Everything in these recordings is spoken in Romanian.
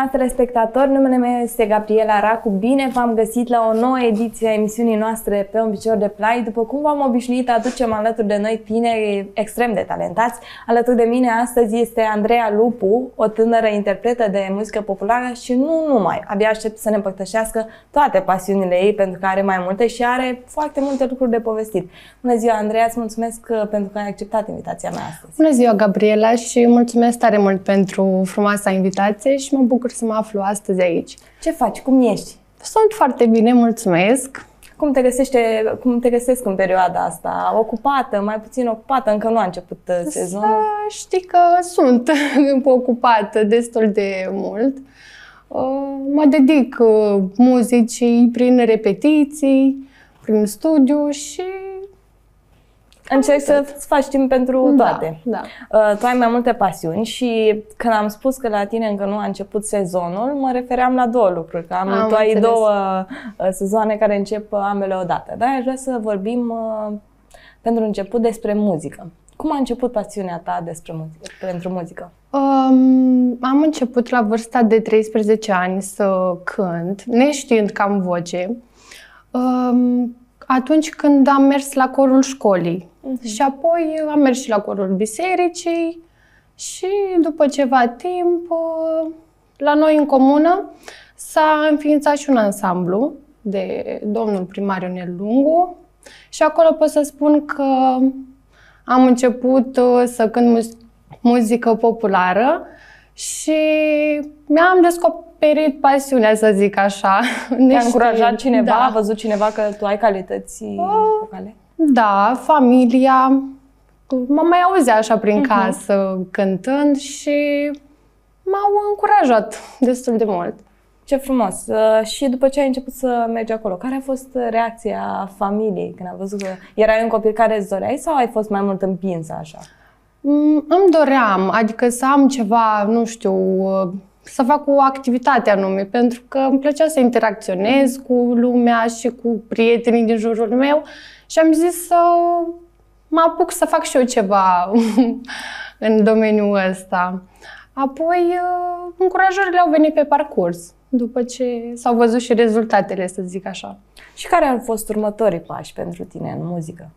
ziua, stimați telespectatori! Numele meu este Gabriela Racu. Bine v-am găsit la o nouă ediție a emisiunii noastre pe un picior de plai. După cum v-am obișnuit, aducem alături de noi tineri extrem de talentați. Alături de mine astăzi este Andreea Lupu, o tânără interpretă de muzică populară și nu numai. Abia aștept să ne împărtășească toate pasiunile ei, pentru că are mai multe și are foarte multe lucruri de povestit. Bună ziua, Andreea! Îți mulțumesc uh, pentru că ai acceptat invitația mea astăzi. Bună ziua, Gabriela, și mulțumesc tare mult pentru frumoasa invitație și mă bucur să mă aflu astăzi aici. Ce faci? Cum ești? Sunt foarte bine, mulțumesc. Cum te, găsește, cum te găsesc în perioada asta? Ocupată, mai puțin ocupată? Încă nu a început uh, sezonul? Să știi că sunt ocupată destul de mult. Uh, mă dedic uh, muzicii prin repetiții, prin studiu și Încerci să faci timp pentru Da, toate. da. Uh, Tu ai mai multe pasiuni și când am spus că la tine încă nu a început sezonul, mă refeream la două lucruri. Că am, Am tu ai înțeles. două uh, sezoane care încep uh, ambele odată. Dar aș vrea să vorbim uh, pentru început despre muzică. Cum a început pasiunea ta despre muzică, pentru muzică? Um, am început la vârsta de 13 ani să cânt, neștiind că am voce, um, atunci când am mers la corul școlii. Și apoi am mers și la corul bisericii și după ceva timp, uh, la noi în comună s-a înființat și un ansamblu de domnul primar Ionel Lungu și acolo pot să spun că am început uh, să cânt mu- muzică populară și mi-am descoperit pasiunea, să zic așa. Te-a neștiind. încurajat cineva? Da. A văzut cineva că tu ai calități vocale? Da, familia. Mă mai auzea așa prin casă cântând și m-au încurajat destul de mult. Ce frumos! Uh, Și după ce ai început să mergi acolo, care a fost reacția familiei când a văzut că erai un copil care îți doreai sau ai fost mai mult împinsă așa? Mm, Îmi doream, adică să am ceva, nu știu, uh, să fac o activitate anume, pentru că îmi plăcea să interacționez cu lumea și cu prietenii din jurul meu și am zis să mă apuc să fac și eu ceva în domeniul ăsta. Apoi, uh, încurajările au venit pe parcurs, după ce s-au văzut și rezultatele, să zic așa. Și care au fost următorii pași pentru tine în muzică?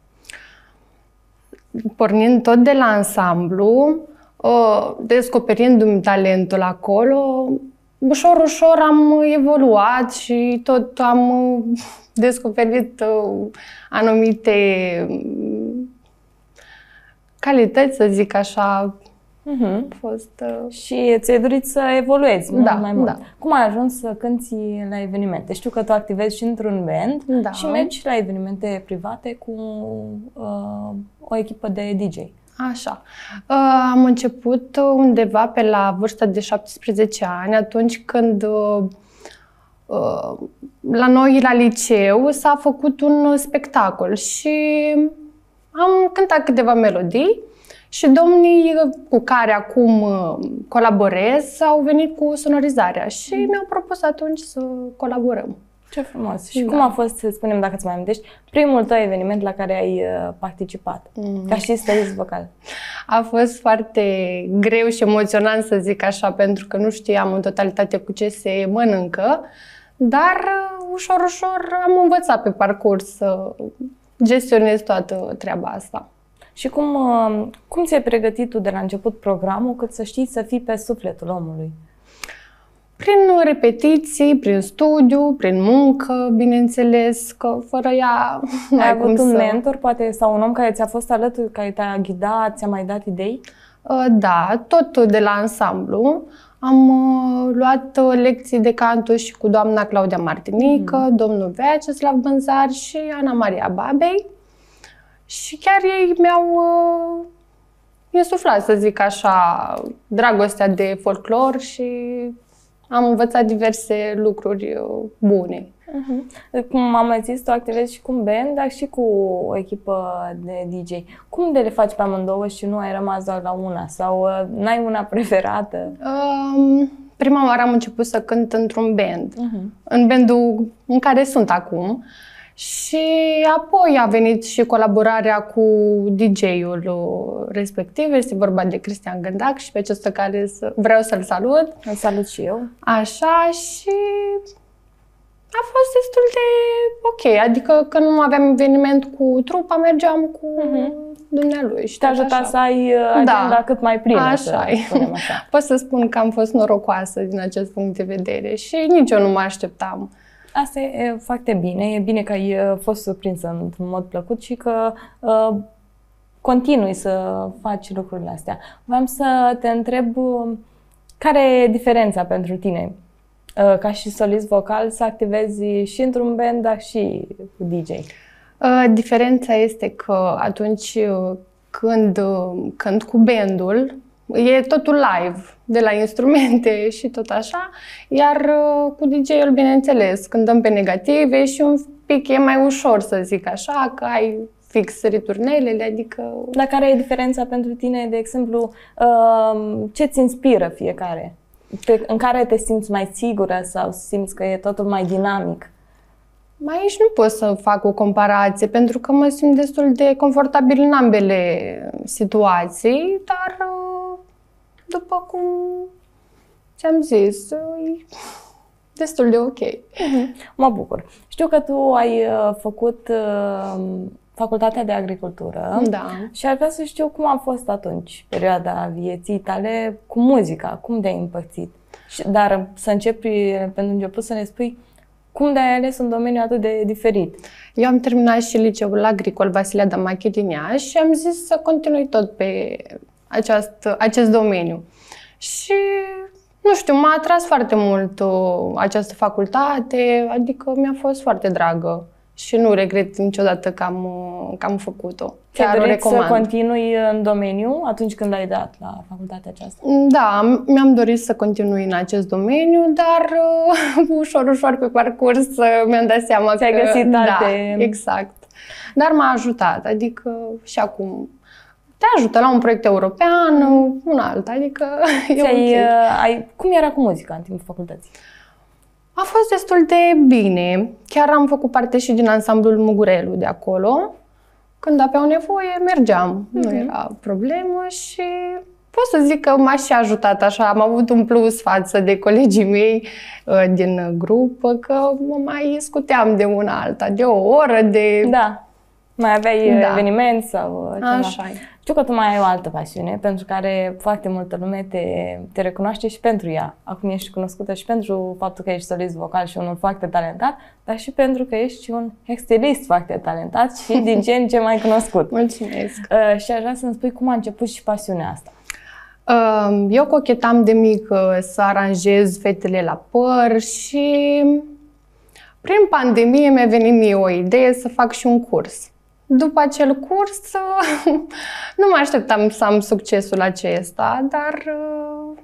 pornind tot de la ansamblu, uh, descoperindu-mi talentul acolo, ușor, ușor am evoluat și tot am uh, descoperit uh, anumite mm, calități, să zic așa. Uh-huh. A fost... uh, Și ți-ai dorit să evoluezi mult Da, mai mult. da. Cum ai ajuns să cânti la evenimente? Știu că tu activezi și într-un band Da. și mergi la evenimente private cu uh, o echipă de DJ. Așa. Uh, Am început undeva pe la vârsta de 17 ani, atunci când uh, uh, la noi, la liceu, s-a făcut un spectacol și am cântat câteva melodii și domnii cu care acum uh, colaborez au venit cu sonorizarea și mi-au propus atunci să colaborăm. Ce frumos! Și Da. cum a fost, să spunem, dacă îți mai amintești, primul tău eveniment la care ai uh, participat? Mm. Ca și stylist vocal. A fost foarte greu și emoționant, să zic așa, pentru că nu știam în totalitate cu ce se mănâncă, dar uh, ușor, ușor am învățat pe parcurs să gestionez toată treaba asta. Și cum, uh, cum ți-ai pregătit tu de la început programul cât să știi să fii pe sufletul omului? Prin repetiții, prin studiu, prin muncă, bineînțeles, că fără ea nu Ai ai avut cum un să... mentor, poate, sau un om care ți-a fost alături, care te-a ghidat, ți-a mai dat idei? Uh, Da, tot de la ansamblu. Am uh, luat uh, lecții de canto și cu doamna Claudia Martinică, domnul Vyacheslav Bânzar și Ana Maria Babei. Și chiar ei mi-au uh, insuflat, să zic așa, dragostea de folclor și am învățat diverse lucruri uh, bune. Uh-huh. Cum am mai zis, tu activezi și cu un band, dar și cu o echipă de DJ. Cum de le faci pe amândouă și nu ai rămas doar la una? Sau uh, n-ai una preferată? Um, prima oară am început să cânt într-un band, Uh-huh. în bandul în care sunt acum. Și apoi a venit și colaborarea cu DJ-ul respectiv, este vorba de Cristian Gândac și pe acesta care vreau să-l salut. Îl salut și eu. Așa și a fost destul de ok, adică când nu aveam eveniment cu trupa, mergeam cu uh-huh. dumnealui. Și te ajuta așa. să ai uh, agenda da. cât mai plină, așa să așa. Pot să spun că am fost norocoasă din acest punct de vedere și nici eu nu mă așteptam. Asta e foarte bine. E bine că ai uh, fost surprinsă într-un mod plăcut și că uh, continui să faci lucrurile astea. Vreau să te întreb uh, care e diferența pentru tine uh, ca și solist vocal să activezi și într-un band, dar și cu DJ? Uh, diferența este că atunci când când cu bandul, e totul live, de la instrumente și tot așa, iar uh, cu DJ-ul, bineînțeles, când dăm pe negative și un pic e mai ușor să zic așa, că ai fix returnelele, adică... Dar care e diferența pentru tine, de exemplu, uh, ce ți inspiră fiecare? Pe, în care te simți mai sigură sau simți că e totul mai dinamic? Mai aici nu pot să fac o comparație, pentru că mă simt destul de confortabil în ambele situații, dar uh, după cum ți-am zis, e destul de ok. Mhm. Mă bucur. Știu că tu ai uh, făcut uh, facultatea de agricultură da. și ar vrea să știu cum a fost atunci perioada vieții tale cu muzica, cum te-ai împărțit. Dar să începi pentru început să ne spui cum de-ai ales un domeniu atât de diferit? Eu am terminat și liceul agricol Vasilea Damache din Iași și am zis să continui tot pe aceast, acest domeniu. Și, nu știu, m-a atras foarte mult uh, această facultate, adică mi-a fost foarte dragă și nu regret niciodată că am, uh, că am făcut-o. Chiar o recomand. să continui în domeniu atunci când ai dat la facultatea aceasta? Da, mi-am dorit să continui în acest domeniu, dar uh, ușor, ușor pe parcurs uh, mi-am dat seama Ți-ai că... găsit da, alte... Da, exact. Dar m-a ajutat, adică și acum te ajută la un proiect european, un alt, adică e ai, okay. uh, ai, Cum era cu muzica în timpul facultății? A fost destul de bine. Chiar am făcut parte și din ansamblul Mugurelu de acolo. Când aveau nevoie, mergeam. Mm-hmm. Nu mhm. era problemă și pot să zic că m-a și ajutat așa. Am avut un plus față de colegii mei uh, din grup, că mă mai scuteam de una alta, de o oră, de... Da. Mai aveai uh, da. eveniment sau uh, ceva. Așa Știu că tu mai ai o altă pasiune pentru care foarte multă lume te, te recunoaște și pentru ea. Acum ești cunoscută și pentru faptul că ești solist vocal și unul foarte talentat, dar și pentru că ești un stilist foarte talentat și din ce în ce mai cunoscut. Mulțumesc! Uh, și aș vrea să-mi spui cum a început și pasiunea asta. Uh, eu cochetam de mic să aranjez fetele la păr și prin pandemie mi-a venit mie o idee să fac și un curs. După acel curs, nu mă așteptam să am succesul acesta, dar,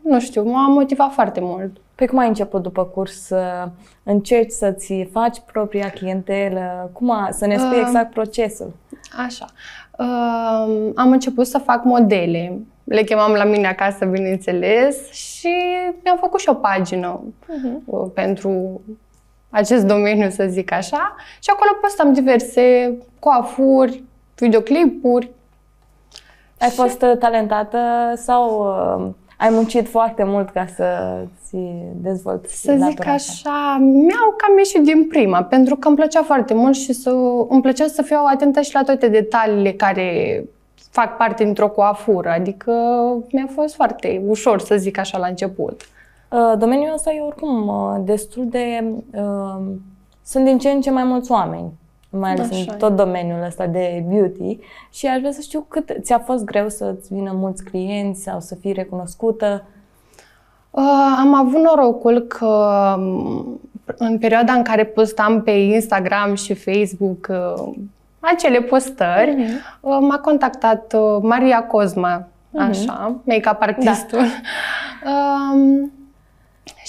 nu știu, m-a motivat foarte mult. Pe cum ai început după curs să încerci să-ți faci propria clientelă? Cum a, să ne spui uh, exact procesul. Așa. Uh, am început să fac modele. Le chemam la mine acasă, bineînțeles, și mi-am făcut și o pagină uh-huh. pentru acest domeniu, să zic așa. Și acolo postam diverse coafuri, videoclipuri. Ai și... fost uh, talentată sau uh, ai muncit foarte mult ca să ți dezvolți Să zic așa, mi-au cam ieșit din prima, pentru că îmi plăcea foarte mult și să, îmi plăcea să fiu atentă și la toate detaliile care fac parte dintr-o coafură. Adică mi-a fost foarte ușor, să zic așa, la început. Uh, domeniul ăsta e oricum uh, destul de... Uh, sunt din ce în ce mai mulți oameni, mai ales Așa în tot domeniul ăsta de beauty și aș vrea să știu cât ți-a fost greu să-ți vină mulți clienți sau să fii recunoscută? Uh, am avut norocul că um, în perioada în care postam pe Instagram și Facebook uh, acele postări, uh-huh. uh, m-a contactat uh, Maria Cosma, uh-huh. așa, make-up artistul. Da. uh,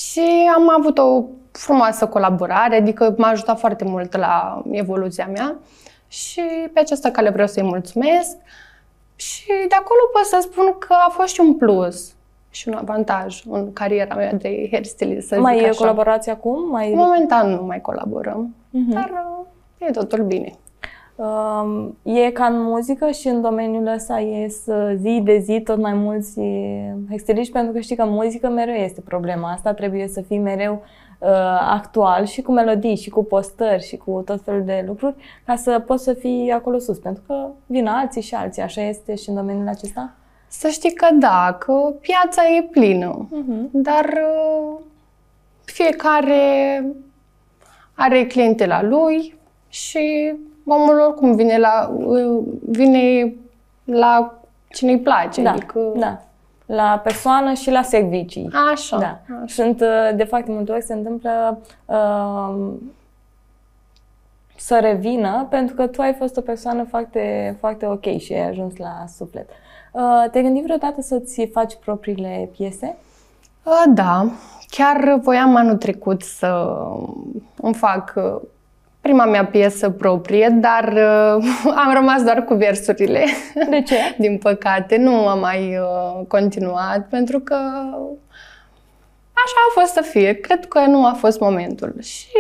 și am avut o frumoasă colaborare, adică m-a ajutat foarte mult la evoluția mea și pe această cale vreau să-i mulțumesc. Și de acolo pot să spun că a fost și un plus și un avantaj în cariera mea de hairstylist, să mai zic așa. colaborați acum? Mai... Momentan nu mai colaborăm, uh-huh. dar uh, e totul bine. Um, e ca în muzică și în domeniul ăsta ies zi de zi tot mai mulți exteriști, pentru că știi că în muzică mereu este problema asta, trebuie să fii mereu uh, actual și cu melodii și cu postări și cu tot felul de lucruri ca să poți să fii acolo sus, pentru că vin alții și alții, așa este și în domeniul acesta? Să știi că da, că piața e plină, uh-huh. dar uh, fiecare are clientela lui și omul oricum vine la, vine la cine îi place. Da, adică... da. La persoană și la servicii. Așa. Da. așa. Sunt, uh, de fapt, multe ori se întâmplă uh, să revină pentru că tu ai fost o persoană foarte, foarte ok și ai ajuns la suflet. Uh, te-ai gândit vreodată să-ți faci propriile piese? Uh, da. Chiar voiam anul trecut să îmi fac uh, prima mea piesă proprie, dar uh, am rămas doar cu versurile. De ce? Din păcate, nu am mai uh, continuat pentru că așa a fost să fie. Cred că nu a fost momentul și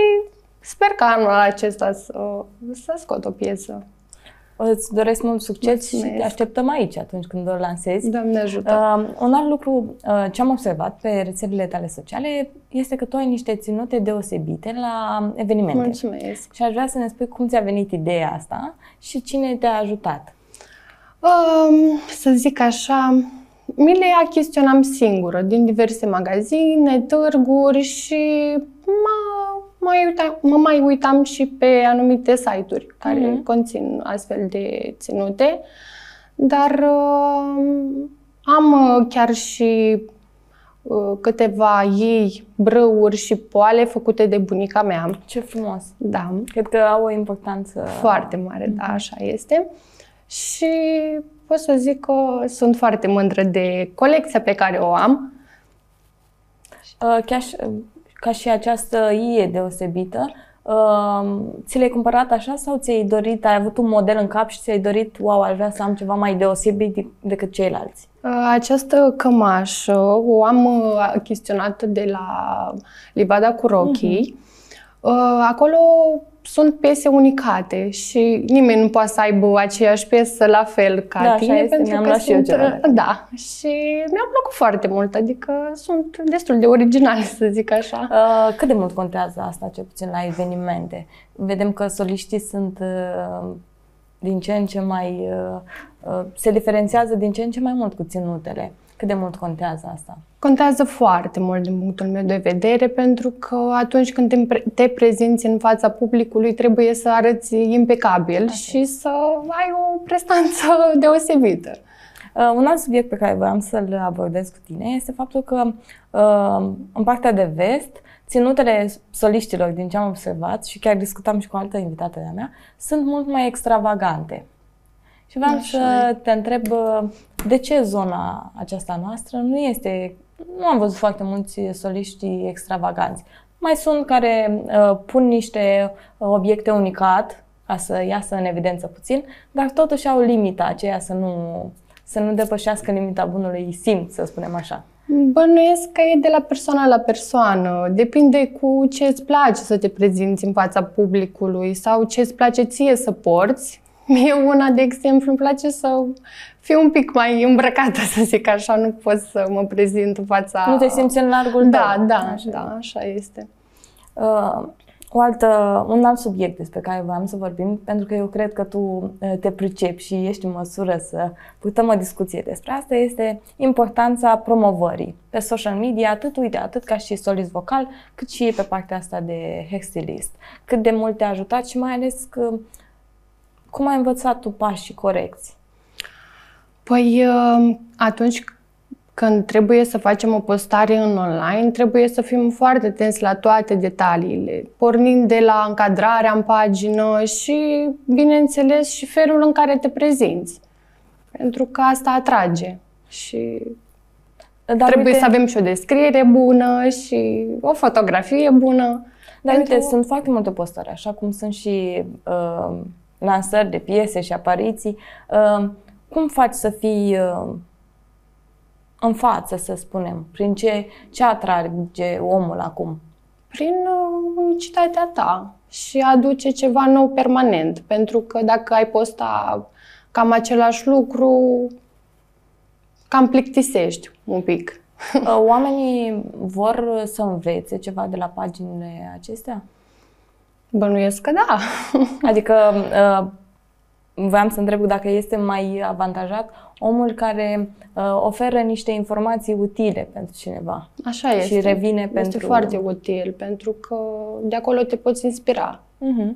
sper că anul acesta să, să scot o piesă. Îți doresc mult succes Mulțumesc. și te așteptăm aici atunci când o lansezi. Doamne ajută! Uh, un alt lucru uh, ce am observat pe rețelele tale sociale este că tu ai niște ținute deosebite la evenimente. Mulțumesc! Și aș vrea să ne spui cum ți-a venit ideea asta și cine te-a ajutat. Um, să zic așa, mi le achiziționam singură din diverse magazine, târguri și mă mai uitam, mă mai uitam și pe anumite site-uri care uh-huh. conțin astfel de ținute, dar uh, am uh, chiar și uh, câteva ei, brăuri și poale făcute de bunica mea. Ce frumos! Da. Cred că au o importanță foarte mare, uh-huh. da, așa este. Și pot să zic că sunt foarte mândră de colecția pe care o am. Uh, chiar ca și această ie deosebită, uh, ți l-ai cumpărat așa sau ți-ai dorit, ai avut un model în cap și ți-ai dorit, wow, aș vrea să am ceva mai deosebit decât ceilalți? Uh, această cămașă o am uh, achiziționată de la Livada cu rochii. Uh-huh. Acolo sunt piese unicate și nimeni nu poate să aibă aceeași piesă la fel ca da, tine. Este. Pentru Mi-am că luat sunt, și eu ceva. Da, și mi-a plăcut foarte mult, adică sunt destul de originale, să zic așa. Uh, cât de mult contează asta, cel puțin la evenimente? Vedem că soliștii sunt uh, din ce în ce mai... Uh, uh, se diferențiază din ce în ce mai mult cu ținutele. Cât de mult contează asta? Contează foarte mult din punctul meu de vedere, pentru că atunci când te, pre- te prezinți în fața publicului, trebuie să arăți impecabil okay. și să ai o prestanță deosebită. Uh, un alt subiect pe care voiam să-l abordez cu tine este faptul că uh, în partea de vest, ținutele soliștilor, din ce am observat, și chiar discutam și cu o altă invitată de-a mea, sunt mult mai extravagante. Și vreau Așa să e. te întreb de ce zona aceasta noastră nu este. Nu am văzut foarte mulți soliști extravaganți. Mai sunt care uh, pun niște obiecte unicat ca să iasă în evidență puțin, dar totuși au limita aceea să nu, să nu depășească limita bunului simț, să spunem așa. Bănuiesc că e de la persoană la persoană. Depinde cu ce îți place să te prezinți în fața publicului sau ce îți place ție să porți Mie una, de exemplu, îmi place să fiu un pic mai îmbrăcată, să zic așa, nu pot să mă prezint în fața... Nu te simți în largul Da, tău. da, așa. da, așa este. Uh, o altă, un alt subiect despre care vreau să vorbim, pentru că eu cred că tu uh, te pricepi și ești în măsură să purtăm o discuție despre asta, este importanța promovării pe social media, atât, uite, atât ca și solist vocal, cât și pe partea asta de hairstylist. Cât de mult te-a ajutat și mai ales că cum ai învățat tu pașii corecți? Păi atunci când trebuie să facem o postare în online, trebuie să fim foarte atenți la toate detaliile, pornind de la încadrarea în pagină și, bineînțeles, și felul în care te prezinți. Pentru că asta atrage și Dar trebuie uite... să avem și o descriere bună și o fotografie bună. Dar pentru... uite, sunt foarte multe postări, așa cum sunt și uh, lansări de piese și apariții, uh, cum faci să fii uh, în față, să spunem? Prin ce, ce atrage omul acum? Prin uh, unicitatea ta și aduce ceva nou permanent. Pentru că dacă ai posta cam același lucru, cam plictisești un pic. Uh, oamenii vor să învețe ceva de la paginile acestea? Bănuiesc că da. Adică uh, voiam să întreb dacă este mai avantajat omul care uh, oferă niște informații utile pentru cineva. Așa este. Și revine este pentru... foarte util, pentru că de acolo te poți inspira. Uh-huh.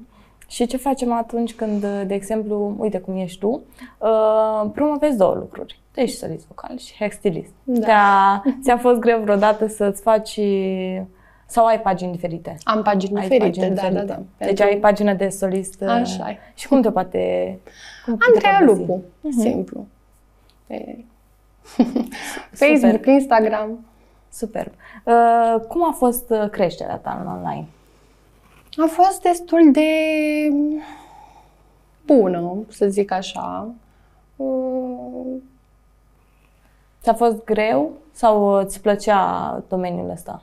Și ce facem atunci când, de exemplu, uite cum ești tu, uh, promovezi două lucruri. Tu ești solist vocal și hair stylist. Da. Ți-a, ți-a fost greu vreodată să-ți faci sau ai pagini diferite? Am pagini ai diferite, pagini da, diferite. da, da. Deci Pentru- ai pagină de solist. uh, Așa e. Și cum te poate... Cum te Andreea pot găsi? Lupu, simplu. Pe Facebook, Instagram. Superb. Uh, cum a fost uh, creșterea ta în online? A fost destul de bună, să zic așa. Uh, Ți-a fost greu sau uh, ți plăcea domeniul ăsta?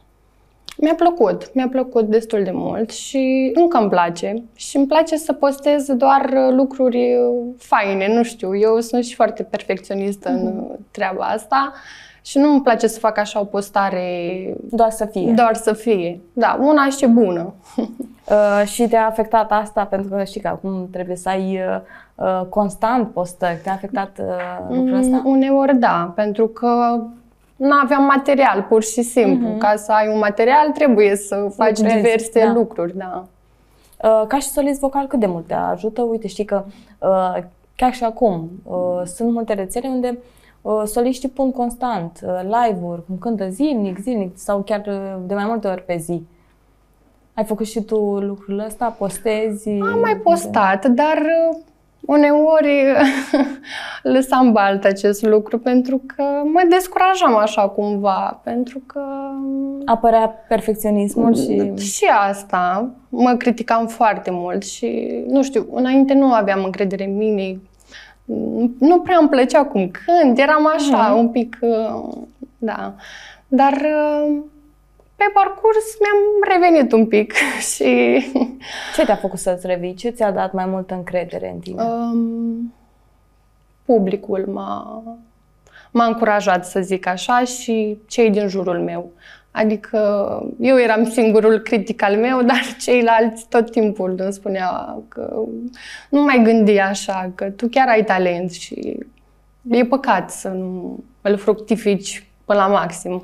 Mi-a plăcut, mi-a plăcut destul de mult și încă îmi place. Și îmi place să postez doar uh, lucruri uh, faine, nu știu. Eu sunt și foarte perfecționistă în uh, treaba asta și nu îmi place să fac așa o postare Doar să fie. doar să fie. Da, una și bună. Uh, și te-a afectat asta pentru că știi că acum trebuie să ai uh, uh, constant postări. Te-a afectat uh, lucrul ăsta? Mm, Uneori da, pentru că nu aveam material, pur și simplu. Ca să ai un material trebuie să faci Lucrezi, diverse da. lucruri, da. Uh, ca și solist vocal, cât de mult te ajută? Uite, știi că uh, chiar și acum uh, sunt multe rețele unde uh, soliștii pun constant uh, live-uri, cum cântă zilnic, zilnic sau chiar uh, de mai multe ori pe zi. Ai făcut și tu lucrul ăsta? Postezi? Am mai postat, dar uh, uneori lăsam balt acest lucru pentru că mă descurajam așa cumva, pentru că Apărea perfecționismul și... și asta. Mă criticam foarte mult și nu știu, înainte nu aveam încredere în mine, nu- nu prea îmi plăcea cum cânt, eram așa un pic, uh, da, dar uh, pe parcurs mi-am revenit un pic și Ce te-a făcut să-ți revii? Ce ți-a dat mai multă încredere în tine? Um, publicul m-a, m-a încurajat, să zic așa, și cei din jurul meu. Adică eu eram singurul critic al meu, dar ceilalți tot timpul îmi spunea că nu mai gândi așa, că tu chiar ai talent și e păcat să nu îl fructifici până la maxim.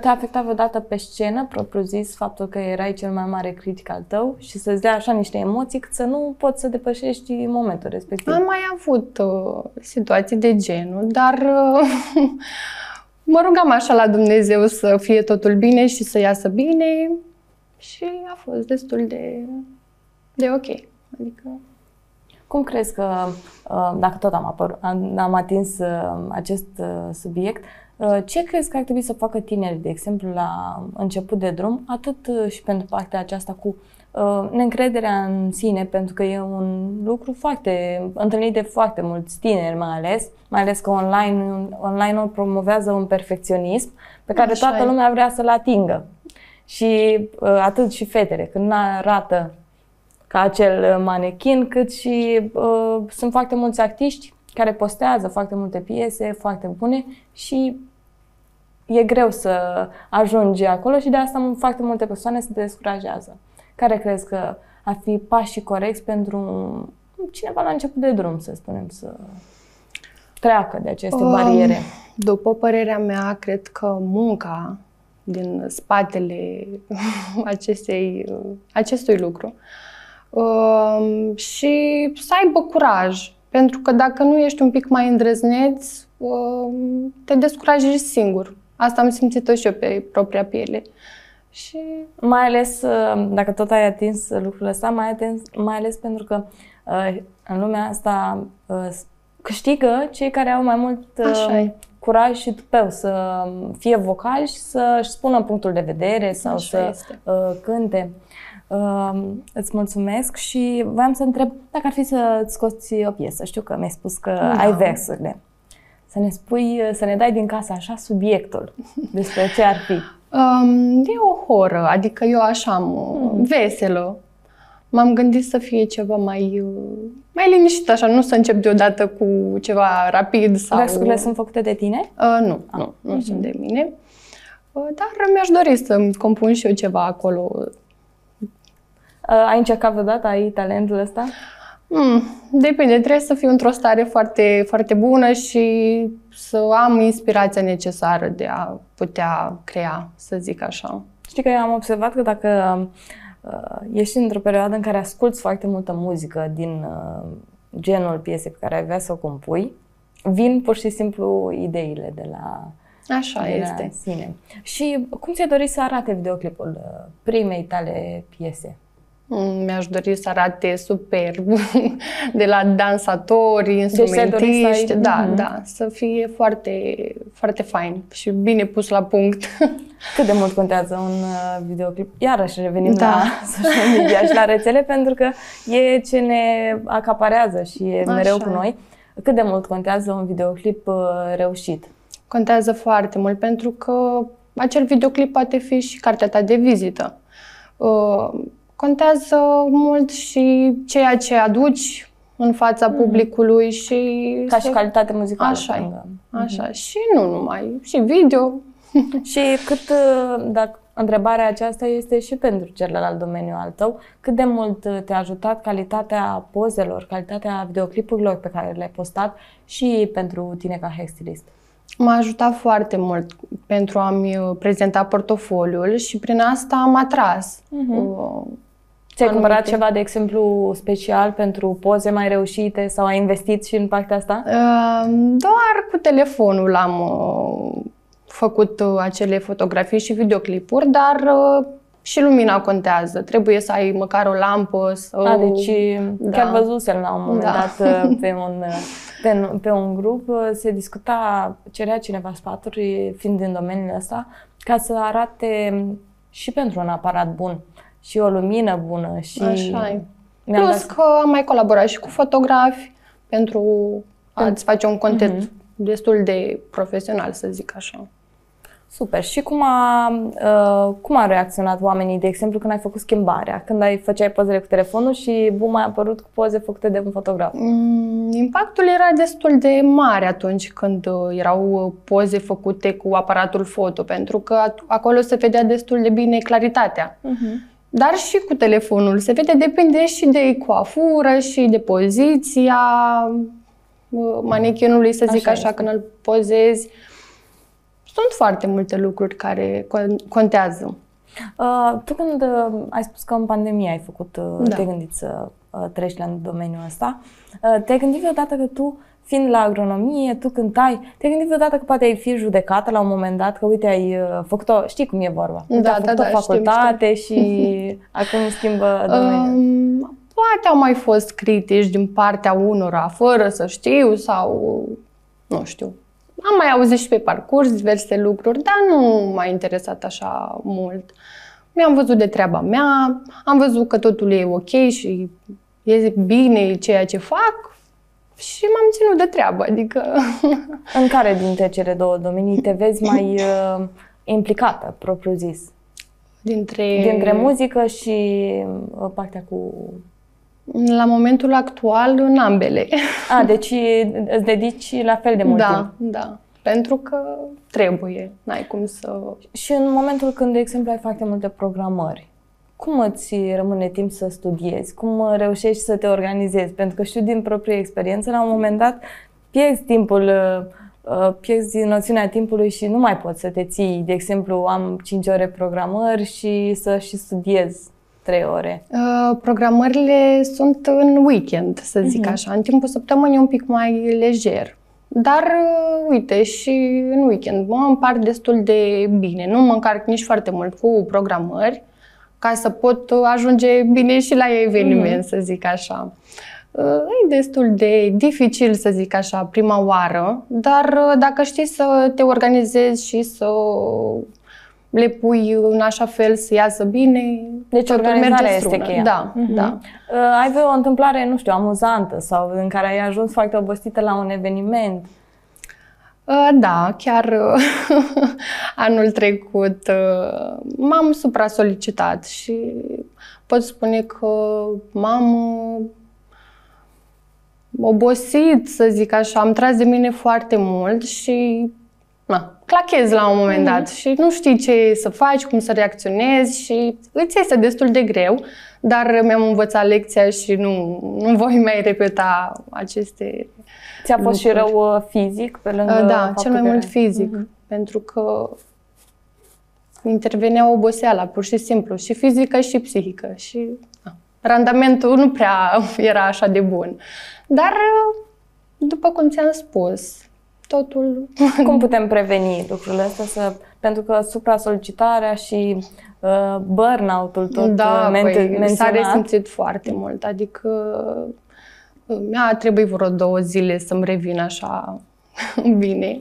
Te-a afectat vreodată pe scenă, propriu zis, faptul că erai cel mai mare critic al tău și să-ți dea așa niște emoții cât să nu poți să depășești momentul respectiv? Am mai avut uh, situații de genul, dar uh, mă rugam așa la Dumnezeu să fie totul bine și să iasă bine și a fost destul de, de ok. Adică Cum crezi că, uh, dacă tot am, apăr, am am atins uh, acest uh, subiect, uh, ce crezi că ar trebui să facă tinerii, de exemplu, la început de drum, atât uh, și pentru partea aceasta cu uh, neîncrederea în sine, pentru că e un lucru foarte întâlnit de foarte mulți tineri, mai ales, mai ales că online, online promovează un perfecționism pe care Așa toată e. lumea vrea să-l atingă. Și uh, atât și fetele, când arată ca acel manechin, cât și uh, sunt foarte mulți artiști care postează foarte multe piese foarte bune și e greu să ajungi acolo și de asta foarte multe persoane se descurajează. Care crezi că ar fi pașii corecți pentru cineva la început de drum, să spunem, să treacă de aceste Um, bariere? După părerea mea, cred că munca din spatele acestei, acestui lucru um, și să aibă curaj. Pentru că dacă nu ești un pic mai îndrăzneț, um, te descurajezi singur. Asta am simțit-o și eu pe propria piele. Și Mai ales, uh, dacă tot ai atins lucrul ăsta, mai, atins, mai ales pentru că uh, în lumea asta uh, câștigă cei care au mai mult Așa uh, e. curaj și tupeu să fie vocali și să-și spună punctul de vedere sau Așa să este. uh, cânte. Uh, îți mulțumesc și voiam să întreb dacă ar fi să scoți o piesă. Știu că mi-ai spus că Da. ai versurile. Să ne spui, să ne dai din casă așa subiectul despre ce ar fi. Um, e o horă, adică eu așa am mm. veselă. M-am gândit să fie ceva mai, uh, mai liniștit, așa, nu să încep deodată cu ceva rapid sau... Versurile sunt făcute de tine? Uh, nu, ah. nu, nu uh-huh. sunt de mine. Uh, dar mi-aș dori să compun și eu ceva acolo. Uh, ai încercat vreodată? Ai talentul ăsta? Mm, depinde, trebuie să fiu într-o stare foarte, foarte bună și să am inspirația necesară de a putea crea, să zic așa. Știi că eu am observat că dacă uh, ești într-o perioadă în care asculți foarte multă muzică din uh, genul piesei pe care ai vrea să o compui, vin pur și simplu ideile de la Așa de este. La sine. Și cum ți-ai dorit să arate videoclipul uh, primei tale piese? Mm, mi-aș dori să arate superb, de la dansatori, deci instrumentiști, deci da, mm-hmm. da, să fie foarte, foarte fain și bine pus la punct. Cât de mult contează un uh, videoclip? Iarăși revenim da. la social media și la rețele, pentru că e ce ne acaparează și e Așa. mereu cu noi. Cât de mult contează un videoclip uh, reușit? Contează foarte mult, pentru că acel videoclip poate fi și cartea ta de vizită uh, contează mult și ceea ce aduci în fața mm. publicului și... Ca și calitate muzicală. Așa e. Așa. Mm-hmm. Și nu numai. Și video. și cât, dacă întrebarea aceasta este și pentru celălalt domeniu al tău, cât de mult te-a ajutat calitatea pozelor, calitatea videoclipurilor pe care le-ai postat și pentru tine ca hairstylist? M-a ajutat foarte mult pentru a-mi prezenta portofoliul și prin asta am atras uh-huh. Ți-ai cumpărat ceva, de exemplu, special pentru poze mai reușite sau ai investit și în partea asta? Doar cu telefonul am uh, făcut uh, acele fotografii și videoclipuri, dar uh, și lumina contează. Trebuie să ai măcar o lampă. Sau... A, deci da. chiar văzusem la un moment da. dat pe un, pe, pe un grup, se discuta, cerea cineva sfaturi, fiind din domeniul ăsta, ca să arate și pentru un aparat bun și o lumină bună. Și Așa e. Plus dat... că am mai colaborat și cu fotografi pentru a-ți face un content uh-huh. destul de profesional, să zic așa. Super. Și cum a, uh, cum a reacționat oamenii, de exemplu, când ai făcut schimbarea? Când ai făceai pozele cu telefonul și bum, ai apărut cu poze făcute de un fotograf? Mm, impactul era destul de mare atunci când uh, erau poze făcute cu aparatul foto, pentru că acolo se vedea destul de bine claritatea. Uh-huh. Dar și cu telefonul se vede, depinde și de coafură și de poziția manechinului, să zic așa, așa când îl pozezi. Sunt foarte multe lucruri care contează. Uh, tu când uh, ai spus că în pandemie ai făcut, uh, da. te gândit să uh, treci la domeniul ăsta, uh, te-ai gândit vreodată că tu fiind la agronomie, tu cântai, te-ai gândit vreodată că poate ai fi judecată la un moment dat, că uite, ai uh, făcut-o, știi cum e vorba, uite, da, ai făcut da, o facultate știm, știm. și acum schimbă domeniul. Um, poate au mai fost critici din partea unora, fără să știu sau, nu știu, am mai auzit și pe parcurs diverse lucruri, dar nu m-a interesat așa mult. Mi-am văzut de treaba mea, am văzut că totul e ok și e bine ceea ce fac, și m-am ținut de treabă, adică... În care dintre cele două domenii te vezi mai uh, implicată, propriu-zis? Dintre... Dintre muzică și uh, partea cu... La momentul actual, în ambele. A, deci îți dedici la fel de mult da, timp. Da, da. Pentru că trebuie, n-ai cum să... Și în momentul când, de exemplu, ai foarte multe programări, cum îți rămâne timp să studiezi? Cum reușești să te organizezi? Pentru că știu din proprie experiență, la un moment dat pierzi timpul, uh, uh, pierzi noțiunea timpului și nu mai poți să te ții. De exemplu, am 5 ore programări și să și studiez 3 ore. Uh, programările sunt în weekend, să zic uh-huh. așa. În timpul săptămânii un pic mai lejer. Dar, uite, și în weekend mă împart destul de bine. Nu mă încarc nici foarte mult cu programări ca să pot ajunge bine și la eveniment, mm-hmm. să zic așa. E destul de dificil, să zic așa, prima oară, dar dacă știi să te organizezi și să le pui în așa fel să iasă bine. Deci organizarea este cheia. Da, uh-huh. da. ai avut o întâmplare, nu știu, amuzantă sau în care ai ajuns foarte obosită la un eveniment? Uh, da, chiar uh, anul trecut uh, m-am supra-solicitat și pot spune că m-am obosit, să zic așa, am tras de mine foarte mult și na, clachezi la un moment dat mm-hmm. și nu știi ce să faci, cum să reacționezi și îți este destul de greu, dar mi-am învățat lecția și nu, nu voi mai repeta aceste Ți-a fost lucruri. și rău uh, fizic pe lângă Da, cel mai mult fizic, mm-hmm. pentru că intervenea oboseala, pur și simplu, și fizică și psihică și na, randamentul nu prea era așa de bun. Dar, uh, după cum ți-am spus, totul... Cum putem preveni lucrurile astea? Să, pentru că supra-solicitarea și uh, burnout-ul tot da, uh, ment- păi, menționat... s-a resimțit foarte mult. Adică uh, mi-a trebuit vreo două zile să-mi revin așa bine.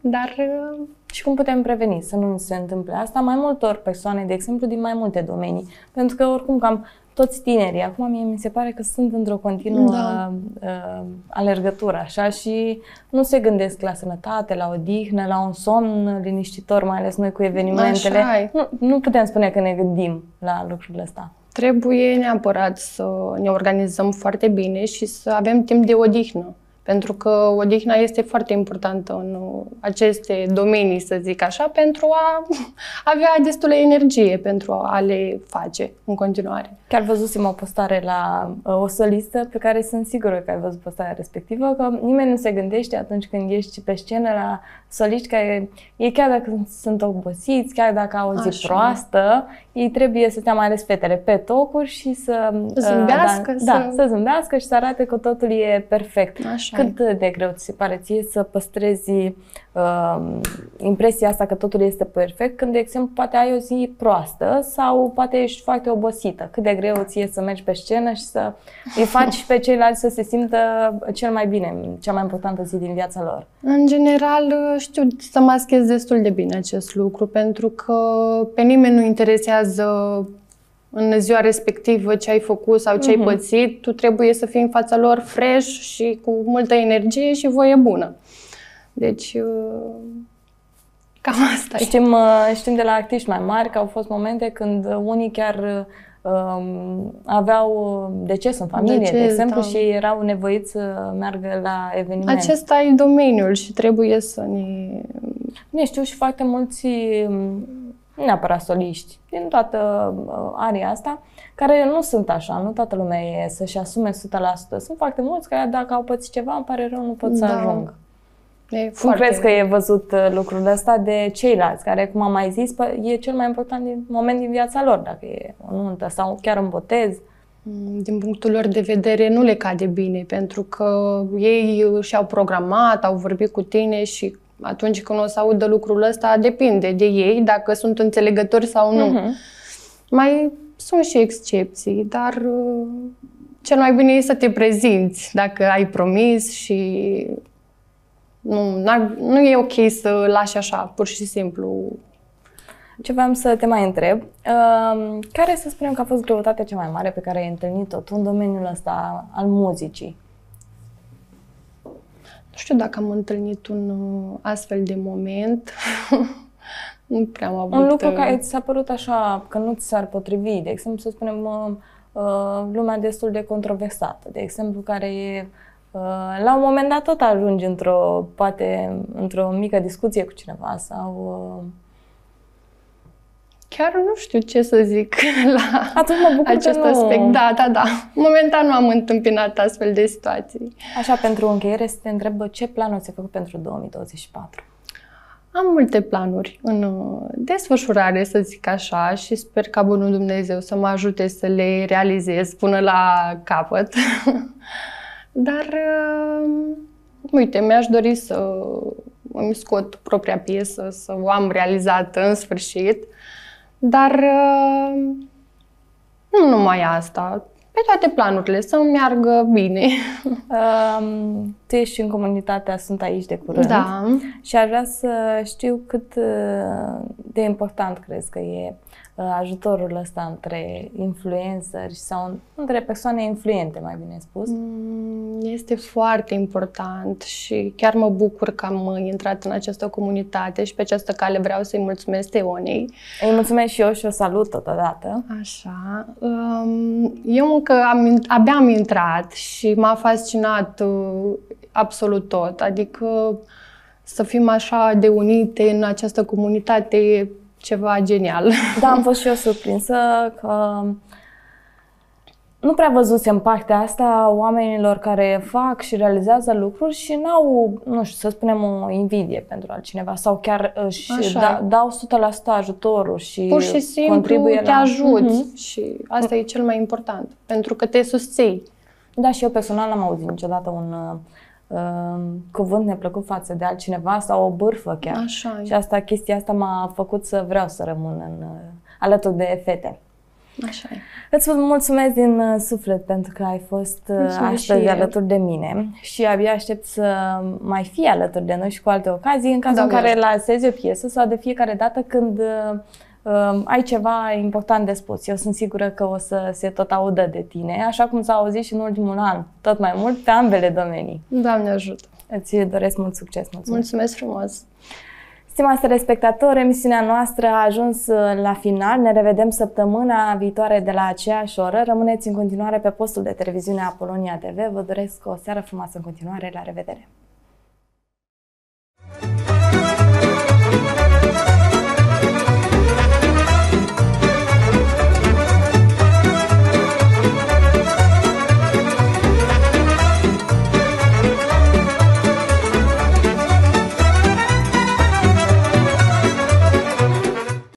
Dar uh, și cum putem preveni să nu se întâmple asta mai multor persoane, de exemplu, din mai multe domenii. Pentru că oricum cam toți tinerii, acum mie mi se pare că sunt într-o continuă da. uh, alergătură așa și nu se gândesc la sănătate, la odihnă, la un somn liniștitor, mai ales noi cu evenimentele. Nu, nu putem spune că ne gândim la lucrurile astea. Trebuie neapărat să ne organizăm foarte bine și să avem timp de odihnă pentru că odihna este foarte importantă în aceste domenii, să zic așa, pentru a avea destulă energie pentru a le face în continuare. Chiar văzusem o postare la uh, o solistă pe care sunt sigură că ai văzut postarea respectivă, că nimeni nu se gândește atunci când ești pe scenă la soliști care e chiar dacă sunt obosiți, chiar dacă au o zi Așa. proastă, ei trebuie să stea mai ales fetele pe tocuri și să zâmbească, uh, da, să... da, să zâmbească și să arate că totul e perfect. Așa Cât e. de greu ți se pare ție să păstrezi uh, impresia asta că totul este perfect când, de exemplu, poate ai o zi proastă sau poate ești foarte obosită. Cât de greu ție să mergi pe scenă și să îi faci pe ceilalți să se simtă cel mai bine, cea mai importantă zi din viața lor. În general, știu să maschez destul de bine acest lucru, pentru că pe nimeni nu interesează în ziua respectivă ce ai făcut sau ce uh-huh. ai mhm. pățit, tu trebuie să fii în fața lor fresh și cu multă energie și voie bună. Deci, uh, cam asta știm, e. Știm de la artiști mai mari că au fost momente când unii chiar um, aveau deces în familie, deces, de exemplu, da. și erau nevoiți să meargă la evenimente. Acesta e domeniul și trebuie să ne... Ne știu și foarte mulți nu neapărat soliști, din toată uh, aria asta, care nu sunt așa, nu toată lumea e să-și asume 100%. Sunt foarte mulți care dacă au pățit ceva, îmi pare rău, nu pot să da. ajung. E Cum foarte... crezi că e văzut uh, lucrul ăsta de ceilalți, care, cum am mai zis, e cel mai important din, moment din viața lor, dacă e o nuntă sau chiar un botez? Mm, din punctul lor de vedere, nu le cade bine, pentru că ei și-au programat, au vorbit cu tine și atunci când o să audă lucrul ăsta, depinde de ei, dacă sunt înțelegători sau nu. Uh-huh. Mai sunt și excepții, dar uh, cel mai bine e să te prezinți dacă ai promis și nu, nu e ok să lași așa, pur și simplu. Ce vreau să te mai întreb, uh, care să spunem că a fost greutatea cea mai mare pe care ai întâlnit-o tu în domeniul ăsta al muzicii? Știu dacă am întâlnit un uh, astfel de moment. nu prea am avut... Un lucru uh, care ți s-a părut așa, că nu ți s-ar potrivi, de exemplu, să spunem, uh, lumea destul de controversată, de exemplu, care e la un moment dat tot ajungi într-o, poate, într-o mică discuție cu cineva sau Chiar nu știu ce să zic la Atunci mă bucur acest că nu... aspect. Da, da, da. Momentan nu am întâmpinat astfel de situații. Așa, pentru încheiere, să te întreb ce planuri ți-ai făcut pentru 2024? Am multe planuri în uh, desfășurare, să zic așa, și sper ca Bunul Dumnezeu să mă ajute să le realizez până la capăt. Dar, uh, uite, mi-aș dori să îmi scot propria piesă, să o am realizată în sfârșit. Dar uh, nu numai asta, pe toate planurile, să meargă bine. Um, tu ești în comunitatea Sunt aici de curând. Da. Și aș vrea să știu cât uh, de important crezi că e uh, ajutorul ăsta între influenceri sau între persoane influente, mai bine spus. Mm, este foarte important și chiar mă bucur că am intrat în această comunitate și pe această cale vreau să-i mulțumesc Teonei. Îi mulțumesc și eu și o salut totodată. Așa. Um, eu încă am, abia am intrat și m-a fascinat uh, absolut tot. Adică să fim așa de unite în această comunitate e ceva genial. Da, am fost și eu surprinsă că nu prea văzusem partea asta oamenilor care fac și realizează lucruri și n-au, nu știu, să spunem, o invidie pentru altcineva sau chiar își da, dau 100% ajutorul și Pur și simplu contribuie te la... ajuți uh-huh. și asta e cel mai important, pentru că te susții. Da, și eu personal n-am auzit niciodată un uh, cuvânt neplăcut față de altcineva sau o bârfă chiar. Așa și asta, chestia asta m-a făcut să vreau să rămân în, uh, alături de fete. Așa e. Îți mulțumesc din uh, suflet pentru că ai fost uh, mulțumesc astăzi alături de mine și abia aștept să mai fii alături de noi și cu alte ocazii în cazul da, în care lansezi o piesă sau de fiecare dată când uh, uh, ai ceva important de spus. Eu sunt sigură că o să se tot audă de tine, așa cum s-a auzit și în ultimul an, tot mai mult pe ambele domenii. Doamne ajută! Îți doresc mult succes! Mulțumesc, mulțumesc frumos! Stimați telespectatori, emisiunea noastră a ajuns uh, la final. Ne revedem săptămâna viitoare de la aceeași oră. Rămâneți în continuare pe postul de televiziune Apolonia TV. Vă doresc o seară frumoasă în continuare. La revedere!